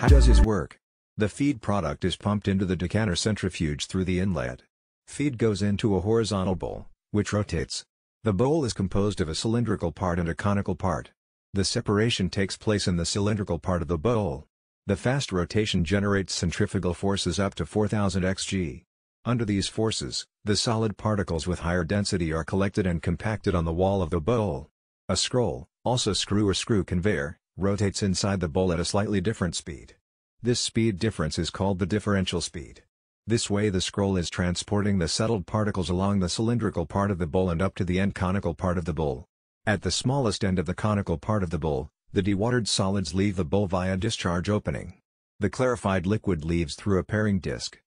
How does this work? The feed product is pumped into the decanter centrifuge through the inlet. Feed goes into a horizontal bowl, which rotates. The bowl is composed of a cylindrical part and a conical part. The separation takes place in the cylindrical part of the bowl. The fast rotation generates centrifugal forces up to 4000 xg. Under these forces, the solid particles with higher density are collected and compacted on the wall of the bowl. A scroll, also screw or screw conveyor, rotates inside the bowl at a slightly different speed. This speed difference is called the differential speed. This way the scroll is transporting the settled particles along the cylindrical part of the bowl and up to the end conical part of the bowl. At the smallest end of the conical part of the bowl, the dewatered solids leave the bowl via discharge opening. The clarified liquid leaves through a paring disc.